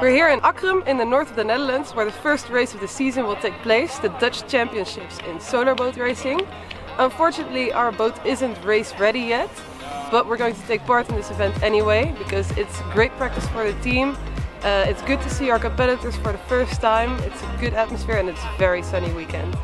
We're here in Akkrum in the north of the Netherlands where the first race of the season will take place, the Dutch Championships in solar boat racing. Unfortunately our boat isn't race ready yet, but we're going to take part in this event anyway because it's great practice for the team. Uh, it's good to see our competitors for the first time, it's a good atmosphere and it's a very sunny weekend.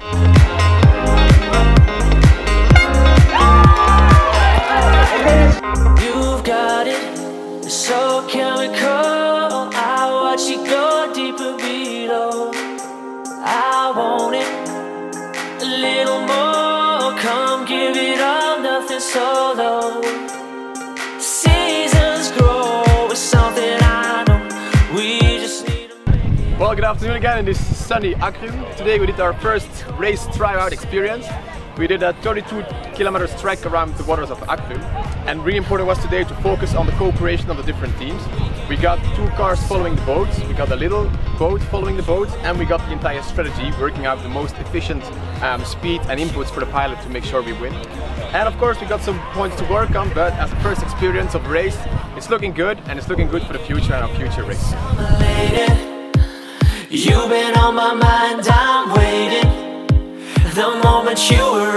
Come give it all, nothing solo. Seasons grow, something I know. We just need to make it. Well, good afternoon again in this sunny Akkrum. Today we did our first race tryout experience. We did a 32 kilometers trek around the waters of Akkrum and really important was today to focus on the cooperation of the different teams. We got two cars following the boats, we got a little boat following the boat and we got the entire strategy working out the most efficient um, speed and inputs for the pilot to make sure we win. And of course we got some points to work on but as a first experience of race it's looking good and it's looking good for the future and our future race. You've been on my mind, I'm waiting. The moment you arrive, yeah, we